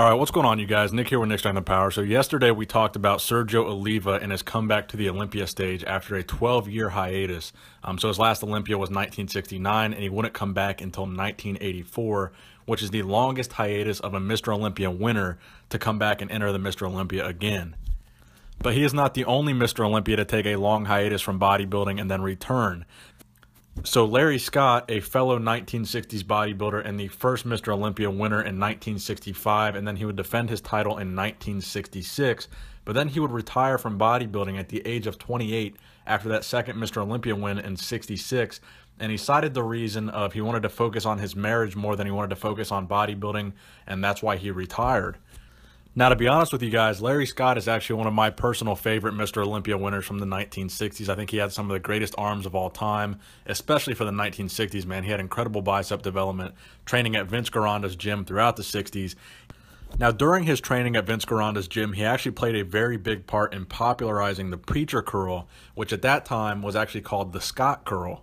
All right, what's going on, you guys? Nick here with Nick Strength and Power. So yesterday we talked about Sergio Oliva and his comeback to the Olympia stage after a 12-year hiatus. Um, so his last Olympia was 1969, and he wouldn't come back until 1984, which is the longest hiatus of a Mr. Olympia winner to come back and enter the Mr. Olympia again. But he is not the only Mr. Olympia to take a long hiatus from bodybuilding and then return. So Larry Scott, a fellow 1960s bodybuilder and the first Mr. Olympia winner in 1965, and then he would defend his title in 1966, but then he would retire from bodybuilding at the age of 28 after that second Mr. Olympia win in 66, and he cited the reason of he wanted to focus on his marriage more than he wanted to focus on bodybuilding, and that's why he retired. Now, to be honest with you guys, Larry Scott is actually one of my personal favorite Mr. Olympia winners from the 1960s. I think he had some of the greatest arms of all time, especially for the 1960s, man. He had incredible bicep development, training at Vince Gironda's gym throughout the 60s. Now, during his training at Vince Gironda's gym, he actually played a very big part in popularizing the preacher curl, which at that time was actually called the Scott curl.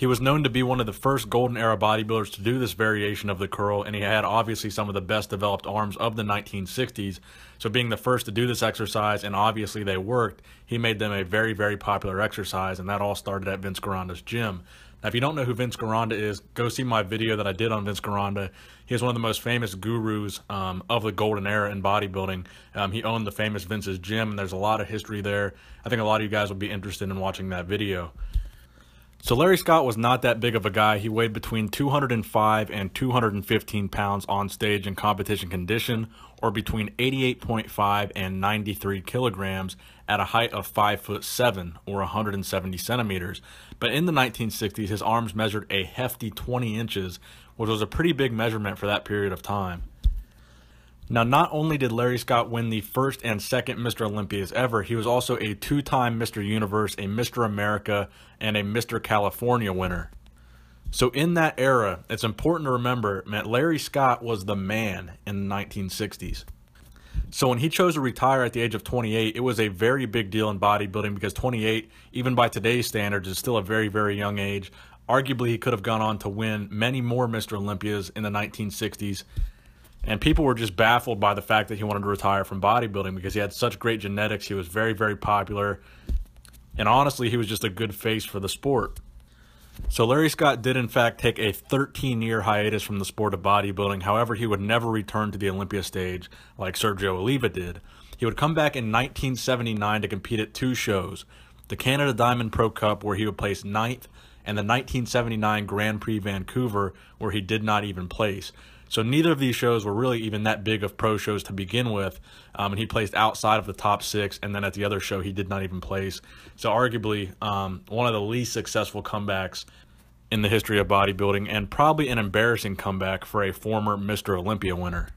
He was known to be one of the first golden era bodybuilders to do this variation of the curl, and he had obviously some of the best developed arms of the 1960s. So, being the first to do this exercise, and obviously they worked, he made them a very, very popular exercise, and that all started at Vince Gironda's gym. Now, if you don't know who Vince Gironda is, go see my video that I did on Vince Gironda. He is one of the most famous gurus um, of the golden era in bodybuilding. Um, he owned the famous Vince's gym, and there's a lot of history there. I think a lot of you guys will be interested in watching that video. So Larry Scott was not that big of a guy. He weighed between 205 and 215 pounds on stage in competition condition, or between 88.5 and 93 kilograms at a height of 5 foot 7 or 170 centimeters. But in the 1960s, his arms measured a hefty 20 inches, which was a pretty big measurement for that period of time. Now, not only did Larry Scott win the first and second Mr. Olympias ever, he was also a two time Mr. Universe, a Mr. America, and a Mr. California winner. So, in that era, it's important to remember that Larry Scott was the man in the 1960s. So, when he chose to retire at the age of 28, it was a very big deal in bodybuilding because 28, even by today's standards, is still a very, very young age. Arguably, he could have gone on to win many more Mr. Olympias in the 1960s and people were just baffled by the fact that he wanted to retire from bodybuilding because he had such great genetics. He was very, very popular. And honestly, he was just a good face for the sport. So Larry Scott did in fact take a 13-year hiatus from the sport of bodybuilding. However, he would never return to the Olympia stage like Sergio Oliva did. He would come back in 1979 to compete at two shows, the Canada Diamond Pro Cup where he would place ninth and the 1979 Grand Prix Vancouver where he did not even place. So neither of these shows were really even that big of pro shows to begin with, um, and he placed outside of the top six. And then at the other show, he did not even place. So arguably um, one of the least successful comebacks in the history of bodybuilding, and probably an embarrassing comeback for a former Mr. Olympia winner.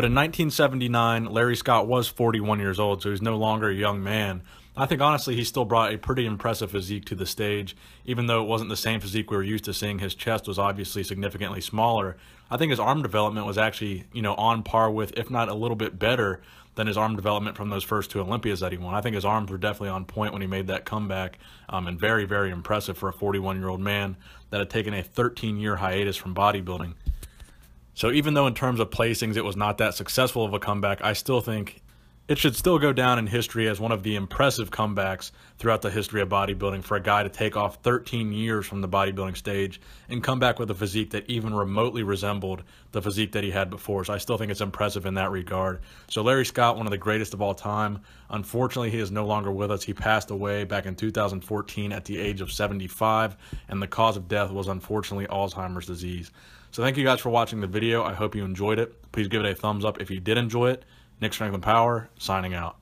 But in 1979, Larry Scott was 41 years old, so he's no longer a young man. I think honestly he still brought a pretty impressive physique to the stage, even though it wasn't the same physique we were used to seeing. His chest was obviously significantly smaller. I think his arm development was actually, you know, on par with, if not a little bit better than his arm development from those first two Olympias that he won. I think his arms were definitely on point when he made that comeback, um, and very, very impressive for a 41-year-old man that had taken a 13-year hiatus from bodybuilding. So even though in terms of placings it was not that successful of a comeback, I still think it should still go down in history as one of the impressive comebacks throughout the history of bodybuilding for a guy to take off 13 years from the bodybuilding stage and come back with a physique that even remotely resembled the physique that he had before. So I still think it's impressive in that regard. So Larry Scott, one of the greatest of all time. Unfortunately, he is no longer with us. He passed away back in 2014 at the age of 75, and the cause of death was unfortunately Alzheimer's disease. So thank you guys for watching the video. I hope you enjoyed it. Please give it a thumbs up if you did enjoy it. Nick and Power, signing out.